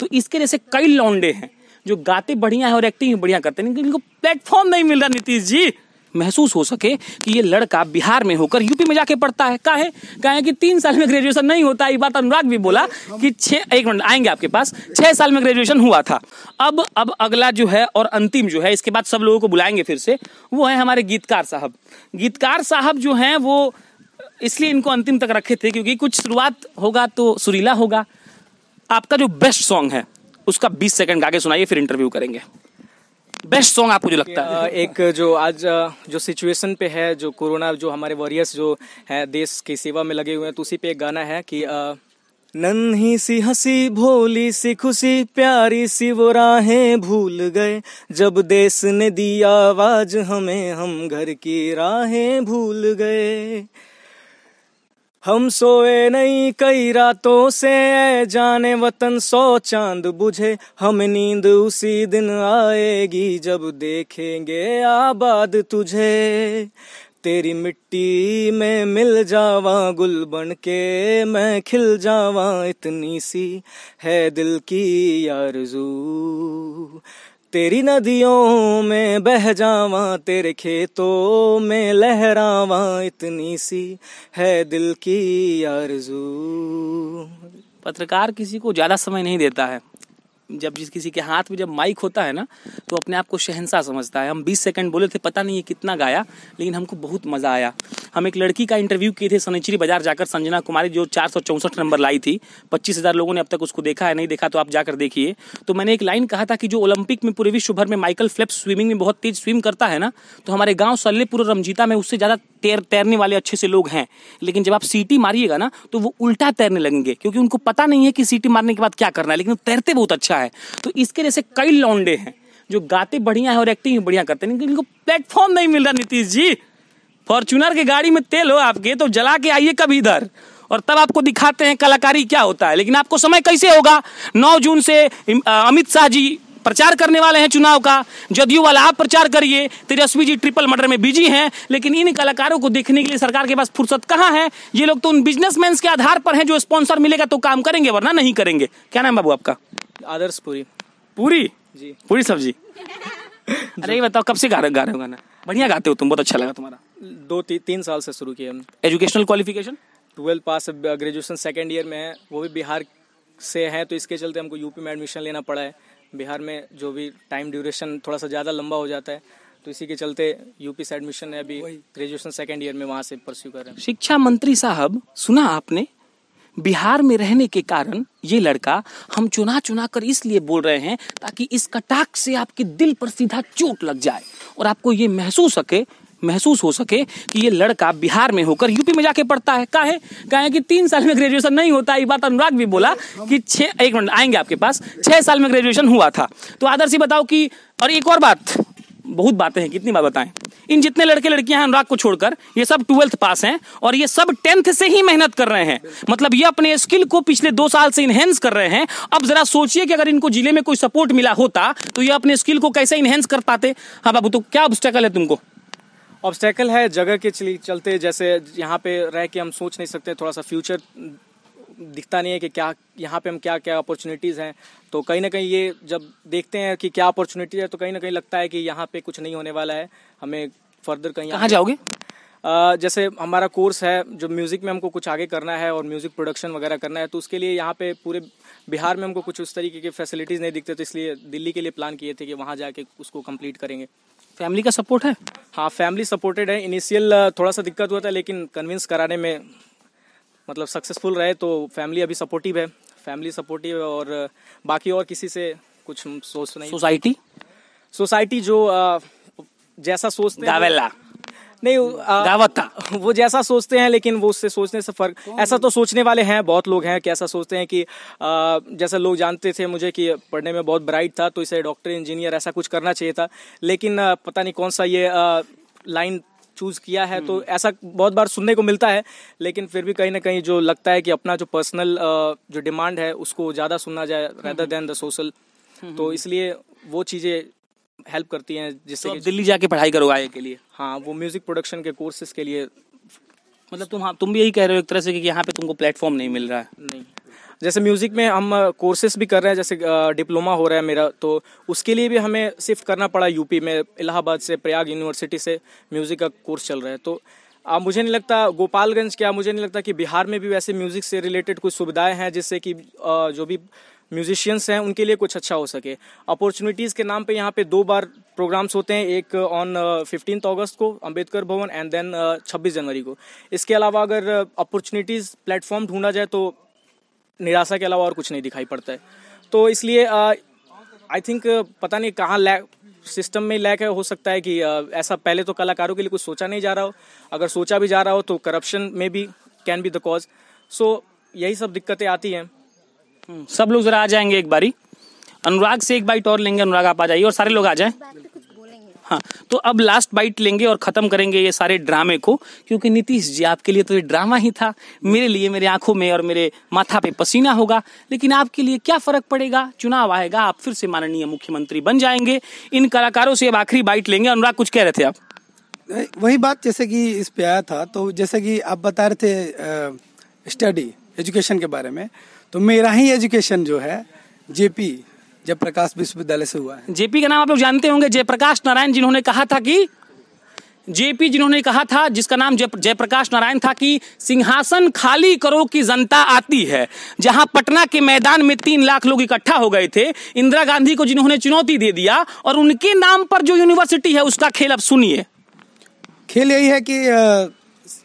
तो इसके जैसे कई लौंडे हैं, जो गाते बढ़िया है और एक्टिंग भी बढ़िया करते हैं, लेकिन इनको प्लेटफॉर्म नहीं मिल रहा नीतीश जी। महसूस हो सके कि ये लड़का बिहार में होकर यूपी में जाके पढ़ता है। का है का कि तीन साल में ग्रेजुएशन नहीं होता। ये बात अनुराग भी बोला कि छः एक मिनट, आएँगे आपके पास। छः साल में ग्रेजुएशन हुआ था। अब अब अगला जो है और अंतिम जो है, इसके बाद सब लोगों को बुलाएँगे फिर से, वो है हमारे गीतकार साहब। गीतकार साहब जो हैं, वो इसलिए इनको अंतिम तक रखे थे क्योंकि कुछ शुरुआत होगा तो सुरीला होगा। आपका जो बेस्ट सॉन्ग है, उसका 20 सेकंड आगे सुनाइए, फिर इंटरव्यू करेंगे। बेस्ट सॉन्ग आपको जो लगता है। एक जो आज जो सिचुएशन पे है, जो कोरोना जो हमारे वॉरियर्स जो है, देश की सेवा में लगे हुए हैं तो उसी पे एक गाना है कि नन्ही सी हँसी, भोली सी खुशी, प्यारी सी वो राहें भूल गए। जब देश ने दी आवाज़ हमें, हम घर की राहें भूल गए। हम सोए नहीं कई रातों से जाने वतन सौ चाँद बुझे। हम नींद उसी दिन आएगी जब देखेंगे आबाद तुझे। तेरी मिट्टी में मिल जावा गुल बन के, मैं खिल जावा इतनी सी, है दिल की आरज़ू। तेरी नदियों में बह जावा, तेरे खेतों में लहरावा, इतनी सी है दिल की आरज़ू। पत्रकार किसी को ज़्यादा समय नहीं देता है। जब जिस किसी के हाथ में जब माइक होता है ना तो अपने आप को शहंशाह समझता है। हम 20 सेकंड बोले थे, पता नहीं है कितना गाया, लेकिन हमको बहुत मज़ा आया। हम एक लड़की का इंटरव्यू किए थे सनिचरी बाज़ार जाकर, संजना कुमारी, जो चार नंबर लाई थी। पच्चीस हज़ार लोगों ने अब तक उसको देखा है, नहीं देखा तो आप जाकर देखिए। तो मैंने एक लाइन कहा था कि जो ओलंपिक में पूरे विश्व भर में माइकल फ्लेप्स स्विमिंग में बहुत तेज स्विम करता है ना तो हमारे गाँव सल्लेपुर रमजीता में उससे ज़्यादा तैर, तैरने वाले अच्छे से लोग हैं। लेकिन जब आप सीटी मारिएगा ना तो वो उल्टा तैरने लगेंगे, क्योंकि उनको पता नहीं है कि सीटी मारने के बाद क्या करना है, लेकिन तैरते बहुत अच्छा है तो इसके जैसे कई लौंडे हैं, जो गाते बढ़िया है और एक्टिंग भी बढ़िया करते हैं इनको प्लेटफॉर्म नहीं मिल रहा नीतीश जी। फॉर्चूनर के गाड़ी में तेल हो आपके तो जला के आइए कभी इधर? और तब आपको दिखाते हैं कलाकारी क्या होता है, लेकिन आपको समय कैसे होगा? 9 जून से अमित शाह जी प्रचार करने वाले हैं चुनाव का, जदयू वाला आप प्रचार करिए, तेजस्वी जी ट्रिपल मर्डर में बिज़ी हैं, लेकिन इन कलाकारों को देखने के लिए सरकार के पास फुर्सत कहाँ है? ये लोग तो उन बिजनेसमैन के आधार पर हैं, जो स्पॉन्सर मिलेगा तो काम करेंगे, वरना नहीं करेंगे। क्या नाम बाबू आपका? आदर्श पूरी। पूरी? जी। पूरी सब्ज़ी? अरे ये बताओ कब से गा रहे गा रहे हो गाना? बढ़िया गाते हो तुम बहुत अच्छा लगा तुम्हारा। दो ती, तीन साल से शुरू किया हमने educational qualification twelfth pass graduation second year में है वो भी बिहार से है तो इसके चलते हमको यूपी में एडमिशन लेना पड़ा है। बिहार में जो भी टाइम ड्यूरेशन थोड़ा सा ज़्यादा लंबा हो जाता है तो इसी के चलते यूपी से एडमिशन है अभी ग्रेजुएशन सेकेंड ईयर में वहाँ से परस्यू कर रहे हैं। शिक्षा मंत्री साहब सुना आपने? बिहार में रहने के कारण ये लड़का हम चुना चुना कर इसलिए बोल रहे हैं ताकि इस कटाक से आपके दिल पर सीधा चोट लग जाए और आपको ये महसूस सके, महसूस हो सके कि ये लड़का बिहार में होकर यूपी में जाके पढ़ता है। का है का तीन साल में ग्रेजुएशन नहीं होता, ये बात अनुराग भी बोला कि छः एक मिनट, आएँगे आपके पास छः साल में ग्रेजुएशन हुआ था। तो आदर्श बताओ कि, और एक और बात, बहुत बातें हैं, कितनी बात बताएँ? इन जितने लड़के लड़कियाँ हैं अनुराग को छोड़कर, ये सब ट्वेल्थ पास हैं और ये सब टेंथ से ही मेहनत कर रहे हैं। मतलब ये अपने स्किल को पिछले दो साल से इनहेंस कर रहे हैं। अब जरा सोचिए कि अगर इनको ज़िले में कोई सपोर्ट मिला होता तो ये अपने स्किल को कैसे इनहेंस कर पाते? हाँ बाबू तो क्या ऑब्स्टेकल है तुमको? ऑब्स्टेकल है जगह के चलते जैसे यहाँ पे रह के हम सोच नहीं सकते, थोड़ा सा फ्यूचर दिखता नहीं है कि क्या यहाँ पे हम क्या क्या अपॉर्चुनिटीज़ हैं। तो कहीं ना कहीं ये जब देखते हैं कि क्या अपॉर्चुनिटीज़ है तो कहीं ना कहीं लगता है कि यहाँ पे कुछ नहीं होने वाला है। हमें फर्दर कहीं कहाँ जाओगे? जैसे हमारा कोर्स है जो म्यूज़िक में हमको कुछ आगे करना है और म्यूज़िक प्रोडक्शन वगैरह करना है तो उसके लिए यहाँ पे पूरे बिहार में हमको कुछ उस तरीके की फैसिलिटीज़ नहीं दिखते तो इसलिए दिल्ली के लिए प्लान किए थे कि वहाँ जाके उसको कंप्लीट करेंगे। फैमिली का सपोर्ट है? हाँ फैमिली सपोर्टेड है। इनिशियल थोड़ा सा दिक्कत हुआ था लेकिन कन्विंस कराने में मतलब सक्सेसफुल रहे तो फैमिली अभी सपोर्टिव है। फैमिली सपोर्टिव है और बाकी और किसी से कुछ सोच नहीं। सोसाइटी सोसाइटी जो अ, जैसा सोचते हैं गावेला। नहीं गावता। वो जैसा सोचते हैं लेकिन वो उससे सोचने से फ़र्क ऐसा तो सोचने वाले हैं बहुत लोग हैं कि ऐसा सोचते हैं कि जैसा लोग जानते थे मुझे कि पढ़ने में बहुत ब्राइट था तो इसे डॉक्टर इंजीनियर ऐसा कुछ करना चाहिए था। लेकिन पता नहीं कौन सा ये लाइन चूज़ किया है तो ऐसा बहुत बार सुनने को मिलता है लेकिन फिर भी कहीं ना कहीं जो लगता है कि अपना जो पर्सनल जो डिमांड है उसको ज़्यादा सुनना जाए रेदर देन द सोशल तो इसलिए वो चीज़ें हेल्प करती हैं जिससे तो दिल्ली जाके पढ़ाई करो आगे के लिए? हाँ वो म्यूज़िक प्रोडक्शन के कोर्सेज के लिए मतलब तुम हाँ तुम भी यही कह रहे हो एक तरह से कि यहाँ पे तुमको प्लेटफॉर्म नहीं मिल रहा है। नहीं। जैसे म्यूज़िक में हम कोर्सेस भी कर रहे हैं जैसे डिप्लोमा हो रहा है मेरा तो उसके लिए भी हमें शिफ्ट करना पड़ा यूपी में इलाहाबाद से प्रयाग यूनिवर्सिटी से म्यूज़िक का कोर्स चल रहा है। तो आ, मुझे नहीं लगता गोपालगंज क्या मुझे नहीं लगता कि बिहार में भी वैसे म्यूज़िक से रिलेटेड कुछ सुविधाएँ हैं जिससे कि जो भी म्यूजिशियंस हैं उनके लिए कुछ अच्छा हो सके। अपॉर्चुनिटीज़ के नाम पे यहाँ पे दो बार प्रोग्राम्स होते हैं एक ऑन फिफ्टीन अगस्त को अंबेडकर भवन एंड देन छब्बीस जनवरी को। इसके अलावा अगर अपॉर्चुनिटीज़ प्लेटफॉर्म ढूंढा जाए तो निराशा के अलावा और कुछ नहीं दिखाई पड़ता है। तो इसलिए आई थिंक पता नहीं कहाँ लैक सिस्टम में लैक है हो सकता है कि uh, ऐसा पहले तो कलाकारों के लिए कुछ सोचा नहीं जा रहा हो। अगर सोचा भी जा रहा हो तो करप्शन में भी can be the cause so यही सब दिक्कतें आती हैं। सब लोग जरा आ जाएँगे एक बारी। अनुराग से एक बाइट और लेंगे। अनुराग आप आ जाइए और सारे लोग आ जाएँ। हाँ तो अब लास्ट बाइट लेंगे और खत्म करेंगे ये सारे ड्रामे को, क्योंकि नीतीश जी आपके लिए तो ये ड्रामा ही था। मेरे लिए, मेरे आँखों में और मेरे माथा पे पसीना होगा, लेकिन आपके लिए क्या फ़र्क पड़ेगा? चुनाव आएगा, आप फिर से माननीय मुख्यमंत्री बन जाएँगे। इन कलाकारों से अब आखिरी बाइट लेंगे। अनुराग, कुछ कह रहे थे आप? वही बात, जैसे कि इस पे आया था तो जैसे कि आप बता रहे थे स्टडी एजुकेशन के बारे में तो मेरा ही एजुकेशन जो है जेपी जयप्रकाश विश्वविद्यालय से हुआ है। जेपी का नाम आप लोग जानते होंगे जयप्रकाश नारायण जिन्होंने कहा था कि जेपी जिन्होंने कहा था जिसका नाम जयप्रकाश नारायण था कि सिंहासन खाली करो की जनता आती है। जहाँ पटना के मैदान में तीन लाख लोग इकट्ठा हो गए थे इंदिरा गांधी को जिन्होंने चुनौती दे दिया और उनके नाम पर जो यूनिवर्सिटी है उसका खेल अब सुनिए। खेल यही है कि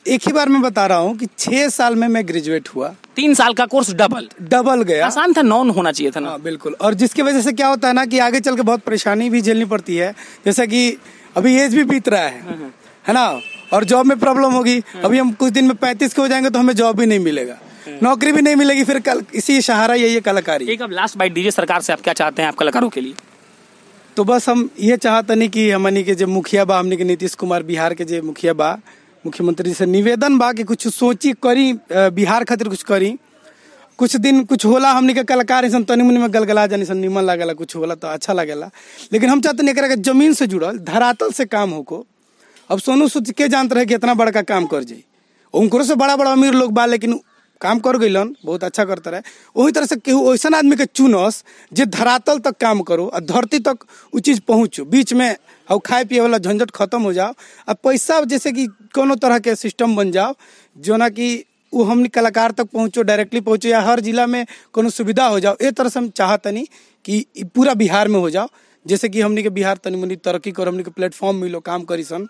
एक ही बार मैं बता रहा हूँ कि छह साल में मैं ग्रेजुएट हुआ। तीन साल का कोर्स डबल डबल गया। आसान था नॉन होना चाहिए था ना। हाँ बिल्कुल। और जिसकी वजह से क्या होता है ना कि आगे चल के बहुत परेशानी भी झेलनी पड़ती है। जैसा कि अभी एज भी बीत रहा है है ना? और जॉब में प्रॉब्लम होगी। अभी हम कुछ दिन में पैंतीस के हो जाएँगे तो हमें जॉब भी नहीं मिलेगा। नौकरी भी नहीं मिलेगी फिर कल इसी सहारा यही है कलाकारी। एक अब लास्ट बाइट दीजिए सरकार से आप क्या चाहते हैं आप कलाकारों के लिए? तो बस हम ये चाहते नहीं कि हमनी के जो मुखिया बा हमनी के नीतीश कुमार बिहार के जो मुखिया बा मुख्यमंत्री से निवेदन बा कि कुछ सोची करी बिहार खातिर कुछ करी। कुछ दिन कुछ होला, हमने के कलाकार ऐसा तनी मुनी में गलगला जानी सन निमन लागेला, कुछ होला तो अच्छा लागेला। लेकिन हम चाहते नहीं के ज़मीन से जुड़ल, धरातल से काम होको। अब सोनू सूद के जानते रहे कि इतना बड़का काम कर जाई। उनको से बड़ा बड़ा अमीर लोग बा, लेकिन काम कर गइलन, बहुत अच्छा करते रहे। वही तरह से केहू ऐसा आदमी के चुनस, जे धरातल तक काम करो और धरती तक वो चीज़ पहुंचो। बीच में हव खाए पिए वाला झंझट खत्म हो जाओ और पैसा जैसे कि कोनो तरह के सिस्टम बन जाओ जो ना कि वो हमनी कलाकार तक पहुंचो, डायरेक्टली पहुंचो, या हर जिला में कोनो सुविधा हो जाओ, ए तरह से हम चाहतनी कि पूरा बिहार में हो जाओ। जैसे कि हमनी के बिहार तनी मुनी तरक्की करो हमनी के प्लेटफॉर्म मिलो, काम करी सन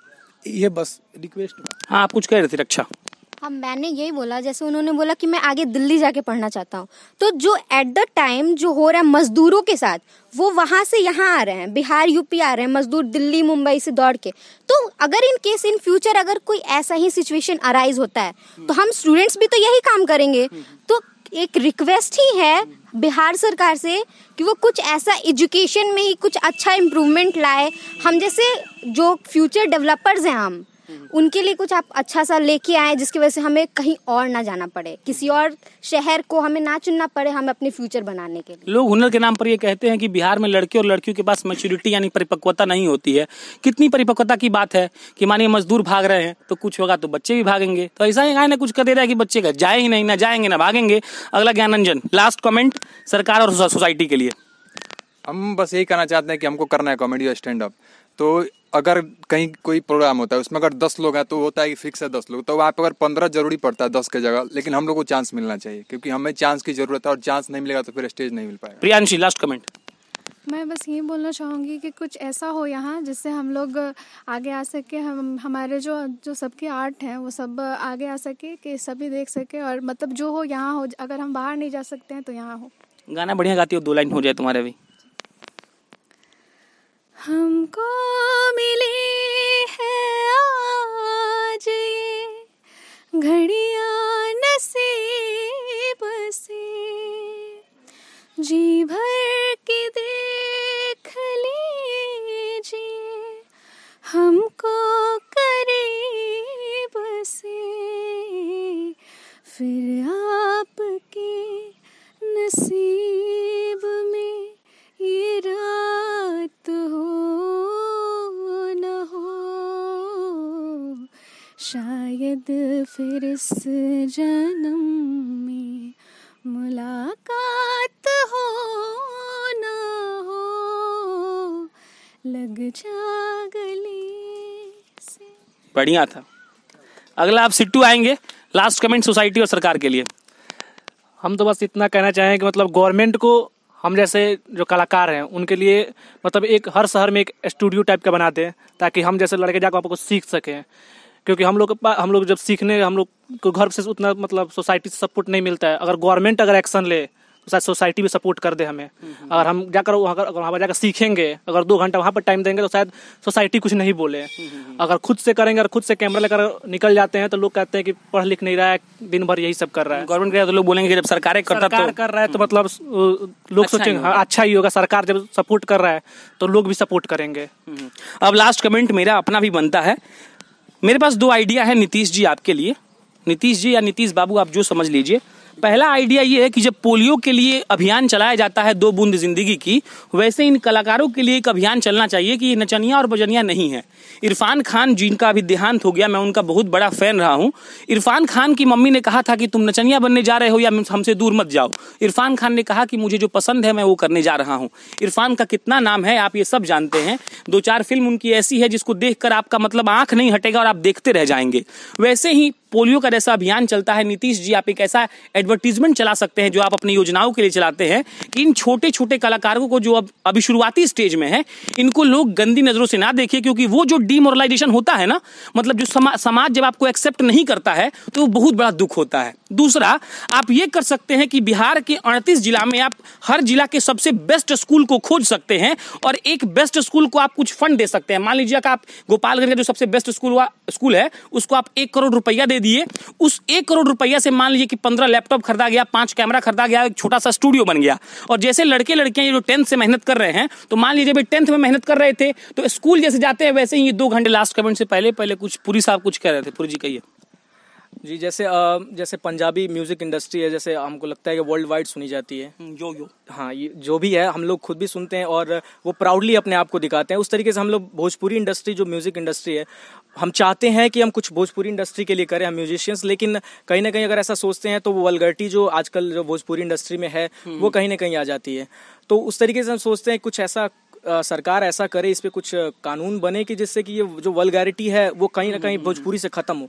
ये बस, रिक्वेस्ट हाँ आप कुछ कह रहे थे, रक्षा। हाँ मैंने यही बोला, जैसे उन्होंने बोला कि मैं आगे दिल्ली जाके पढ़ना चाहता हूँ। तो जो एट द टाइम जो हो रहा है मजदूरों के साथ, वो वहाँ से यहाँ आ रहे हैं, बिहार यूपी आ रहे हैं, मजदूर दिल्ली, मुंबई से दौड़ के। तो अगर इन केस इन फ्यूचर अगर कोई ऐसा ही सिचुएशन अराइज होता है तो हम स्टूडेंट्स भी तो यही काम करेंगे। तो एक रिक्वेस्ट ही है बिहार सरकार से कि वो कुछ ऐसा एजुकेशन में ही कुछ अच्छा इम्प्रूवमेंट लाए। हम जैसे जो फ्यूचर डेवलपर्स हैं हम उनके लिए कुछ आप अच्छा सा लेके आए जिसकी वजह से हमें कहीं और ना जाना पड़े। किसी और शहर को हमें ना चुनना पड़े हमें अपने फ्यूचर बनाने के लिए। लोग हुनर के नाम पर ये कहते हैं कि बिहार में लड़के और लड़कियों के पास मैच्योरिटी यानी परिपक्वता नहीं होती है। कितनी परिपक्वता की बात है कि मानिए मजदूर भाग रहे हैं तो कुछ होगा तो बच्चे भी भागेंगे। तो ऐसा ही ना कुछ कर दे रहा है कि बच्चे का जाए ही नहीं ना जाएँगे ना भागेंगे। अगला ज्ञानंजन लास्ट कमेंट सरकार और सोसाइटी के लिए। हम बस यही कहना चाहते हैं कि हमको करना है कॉमेडी और स्टैंड अप तो अगर कहीं कोई प्रोग्राम होता है उसमें अगर दस लोग हैं तो होता है कि फिक्स है दस लोग। तो वहाँ पे अगर पंद्रह ज़रूरी पड़ता है दस के जगह लेकिन हम लोग को चांस मिलना चाहिए क्योंकि हमें चांस की ज़रूरत है और चांस नहीं मिलेगा तो फिर स्टेज नहीं मिल पाएगा। प्रियांशी लास्ट कमेंट मैं बस ये बोलना चाहूँगी कि कुछ ऐसा हो यहाँ जिससे हम लोग आगे आ सके हम हमारे जो जो सबकी आर्ट है वो सब आगे आ सके कि सभी देख सके और मतलब जो हो यहाँ हो अगर हम बाहर नहीं जा सकते हैं तो यहाँ हो। गाना बढ़िया गाती हो दो लाइन हो जाए तुम्हारे भी हमको मिली है आज ये घड़िया नसीब से। जी भर फिर इस जन्म में मुलाकात हो ना हो लग जा गली से। बढ़िया था। अगला आप सिट्टू आएँगे लास्ट कमेंट सोसाइटी और सरकार के लिए। हम तो बस इतना कहना चाहें कि मतलब गवर्नमेंट को हम जैसे जो कलाकार हैं उनके लिए मतलब एक हर शहर में एक स्टूडियो टाइप का बनाते हैं ताकि हम जैसे लड़के जाकर आपको सीख सकें। क्योंकि हम लोग हम लोग जब सीखने हम लोग को घर से उतना मतलब सोसाइटी से सपोर्ट नहीं मिलता है। अगर गवर्नमेंट अगर एक्शन ले तो शायद सोसाइटी भी सपोर्ट कर दे हमें। अगर हम जाकर वहाँ अगर वहाँ पर जाकर सीखेंगे अगर दो घंटा वहाँ पर टाइम देंगे तो शायद सोसाइटी कुछ नहीं बोले। अगर खुद से करेंगे अगर खुद से कैमरा लेकर निकल जाते हैं तो लोग कहते हैं कि पढ़ लिख नहीं रहा है दिन भर यही सब कर रहा है। गवर्नमेंट तो लोग बोलेंगे जब सरकारें करता सरकार तो कर रहा है तो मतलब लोग अच्छा सोचेंगे हाँ अच्छा ही होगा सरकार जब सपोर्ट कर रहा है तो लोग भी सपोर्ट करेंगे। हम्म। अब लास्ट कमेंट मेरा अपना भी बनता है। मेरे पास दो आइडिया है नीतीश जी आपके लिए। नीतीश जी या नीतीश बाबू, आप जो समझ लीजिए। पहला आइडिया ये है कि जब पोलियो के लिए अभियान चलाया जाता है दो बूंद ज़िंदगी की, वैसे इन कलाकारों के लिए एक अभियान चलना चाहिए कि ये नचनिया और बजनिया नहीं है। इरफान खान, जिनका अभी देहांत हो गया, मैं उनका बहुत बड़ा फ़ैन रहा हूँ। इरफान खान की मम्मी ने कहा था कि तुम नचनिया बनने जा रहे हो या हमसे दूर मत जाओ। इरफान खान ने कहा कि मुझे जो पसंद है, मैं वो करने जा रहा हूँ। इरफान का कितना नाम है, आप ये सब जानते हैं। दो चार फ़िल्म उनकी ऐसी है जिसको देखकर आपका मतलब आँख नहीं हटेगा और आप देखते रह जाएँगे। वैसे ही पोलियो का जैसा अभियान चलता है नीतीश जी आप एक ऐसा एडवर्टीजमेंट चला सकते हैं जो आप अपनी योजनाओं के लिए चलाते हैं कि इन छोटे छोटे कलाकारों को जो अब अभी शुरुआती स्टेज में है इनको लोग गंदी नज़रों से ना देखें क्योंकि वो जो डिमोरलाइजेशन होता है ना मतलब जो समा, समाज जब आपको एक्सेप्ट नहीं करता है तो वो बहुत बड़ा दुख होता है। दूसरा आप ये कर सकते हैं कि बिहार के अड़तीस जिला में आप हर जिला के सबसे बेस्ट स्कूल को खोज सकते हैं और एक बेस्ट स्कूल को आप कुछ फंड दे सकते हैं। मान लीजिए आप गोपालगंज का जो सबसे बेस्ट स्कूल स्कूल है उसको आप एक करोड़ रुपया दे दिए उस एक करोड़ रुपया से मान लीजिए कि पंद्रह लैपटॉप खरीदा गया पाँच कैमरा खरीदा गया एक छोटा सा स्टूडियो बन गया। और जैसे लड़के लड़कियाँ ये जो टेंथ से मेहनत कर रहे हैं तो मान लीजिए भाई टेंथ में मेहनत कर रहे थे तो स्कूल जैसे जाते हैं वैसे ही ये दो घंटे लास्ट कमेंट से पहले पहले कुछ पूरी साहब कुछ कह रहे थे। पूरी जी कहिए। जी जैसे जैसे पंजाबी म्यूज़िक इंडस्ट्री है जैसे हमको लगता है कि वर्ल्ड वाइड सुनी जाती है। यो यो। हाँ ये जो भी है हम लोग खुद भी सुनते हैं और वो प्राउडली अपने आप को दिखाते हैं। उस तरीके से हम लोग भोजपुरी इंडस्ट्री जो म्यूज़िक इंडस्ट्री है हम चाहते हैं कि हम कुछ भोजपुरी इंडस्ट्री के लिए करें हम म्यूजिशियंस लेकिन कहीं ना कहीं अगर ऐसा सोचते हैं तो वो वलगर्टी जो आजकल जो भोजपुरी इंडस्ट्री में है वो कहीं ना कहीं आ जाती है। तो उस तरीके से हम सोचते हैं कुछ ऐसा अ, सरकार ऐसा करे इस पे कुछ कानून बने कि जिससे कि ये जो वलगैरिटी है वो कहीं ना कहीं भोजपुरी से खत्म हो।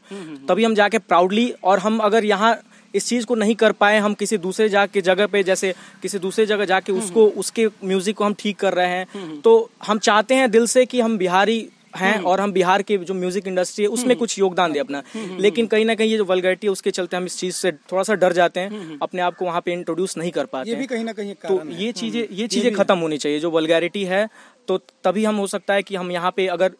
तभी हम जाके प्राउडली और हम अगर यहाँ इस चीज़ को नहीं कर पाए हम किसी दूसरे जाके जगह पे जैसे किसी दूसरे जगह जाके उसको उसके म्यूज़िक को हम ठीक कर रहे हैं तो हम चाहते हैं दिल से कि हम बिहारी हैं और हम बिहार के जो म्यूज़िक इंडस्ट्री है उसमें कुछ योगदान दे अपना। लेकिन कहीं ना कहीं ये जो वलगैरिटी है उसके चलते हम इस चीज़ से थोड़ा सा डर जाते हैं अपने आप को वहाँ पे इंट्रोड्यूस नहीं कर पाते ये भी कहीं ना कहीं तो ये चीज़ें ये चीज़ें खत्म होनी चाहिए जो वलगैरिटी है तो तभी हम हो सकता है कि हम यहाँ पे अगर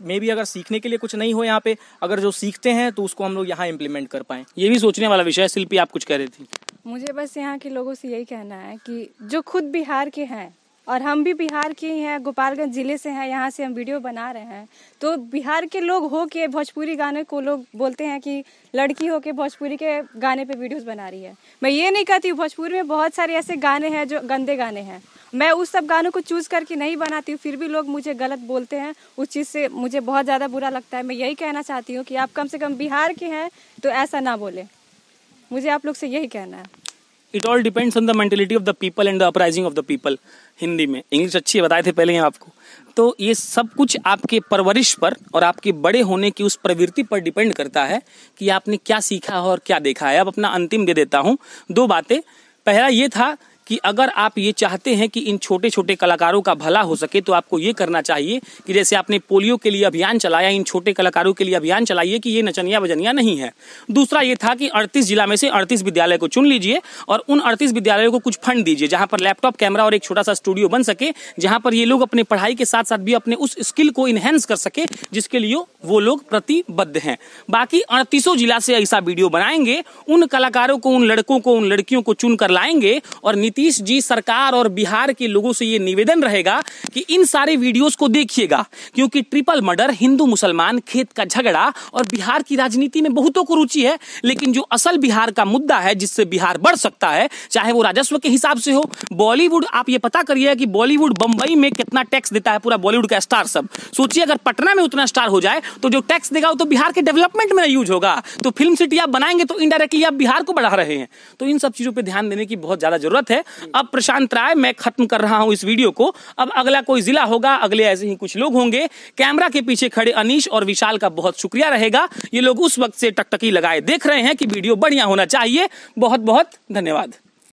मे भी अगर सीखने के लिए कुछ नहीं हो यहाँ पे अगर जो सीखते हैं तो उसको हम लोग यहाँ इम्प्लीमेंट कर पाए। ये भी सोचने वाला विषय है शिल्पी आप कुछ कह रही थी। मुझे बस यहाँ के लोगों से यही कहना है कि जो खुद बिहार के हैं और हम भी बिहार के ही हैं, गोपालगंज ज़िले से हैं, यहाँ से हम वीडियो बना रहे हैं। तो बिहार के लोग हो के भोजपुरी गाने को लोग बोलते हैं कि लड़की हो के भोजपुरी के गाने पे वीडियोस बना रही है। मैं ये नहीं कहती भोजपुरी में बहुत सारे ऐसे गाने हैं जो गंदे गाने हैं। मैं उस सब गानों को चूज़ करके नहीं बनाती हूँ, फिर भी लोग मुझे गलत बोलते हैं, उस चीज़ से मुझे बहुत ज़्यादा बुरा लगता है। मैं यही कहना चाहती हूँ कि आप कम से कम बिहार के हैं तो ऐसा ना बोले। मुझे आप लोग से यही कहना है। It all depends on the mentality of the people and the uprising of the people Hindi में। इंग्लिश अच्छी बताए थे पहले ही आपको। तो ये सब कुछ आपके परवरिश पर और आपके बड़े होने की उस प्रवृत्ति पर डिपेंड करता है कि आपने क्या सीखा है और क्या देखा है। अब अपना अंतिम दे देता हूँ। दो बातें। पहला ये था कि अगर आप ये चाहते हैं कि इन छोटे छोटे कलाकारों का भला हो सके तो आपको ये करना चाहिए कि जैसे आपने पोलियो के लिए अभियान चलाया, इन छोटे कलाकारों के लिए अभियान चलाइए कि ये नचनिया बजनिया नहीं है। दूसरा ये था कि 38 जिला में से 38 विद्यालय को चुन लीजिए और उन 38 विद्यालयों को कुछ फंड दीजिए, जहाँ पर लैपटॉप, कैमरा और एक छोटा सा स्टूडियो बन सके, जहाँ पर ये लोग अपने पढ़ाई के साथ साथ भी अपने उस स्किल को इनहेंस कर सके, जिसके लिए वो लोग प्रतिबद्ध हैं। बाकी अड़तीसों जिला से ऐसा वीडियो बनाएँगे, उन कलाकारों को, उन लड़कों को, उन लड़कियों को चुन कर लाएँगे और नीतीश जी सरकार और बिहार के लोगों से ये निवेदन रहेगा कि इन सारे वीडियोस को देखिएगा, क्योंकि ट्रिपल मर्डर, हिंदू मुसलमान, खेत का झगड़ा और बिहार की राजनीति में बहुतों को रुचि है, लेकिन जो असल बिहार का मुद्दा है, जिससे बिहार बढ़ सकता है, चाहे वो राजस्व के हिसाब से हो, बॉलीवुड, आप ये पता करिए कि बॉलीवुड बंबई में कितना टैक्स देता है, पूरा बॉलीवुड का स्टार सब। सोचिए, अगर पटना में उतना स्टार हो जाए तो जो टैक्स देगा वो तो बिहार के डेवलपमेंट में यूज़ होगा। तो फ़िल्म सिटी आप बनाएँगे तो इनडायरेक्टली आप बिहार को बढ़ा रहे हैं। तो इन सब चीज़ों पर ध्यान देने की बहुत ज़्यादा ज़रूरत है। अब प्रशांत राय, मैं खत्म कर रहा हूँ इस वीडियो को। अब अगला कोई जिला होगा, अगले ऐसे ही कुछ लोग होंगे। कैमरा के पीछे खड़े अनिश और विशाल का बहुत शुक्रिया रहेगा। ये लोग उस वक्त से टकटकी लगाए देख रहे हैं कि वीडियो बढ़िया होना चाहिए। बहुत बहुत धन्यवाद।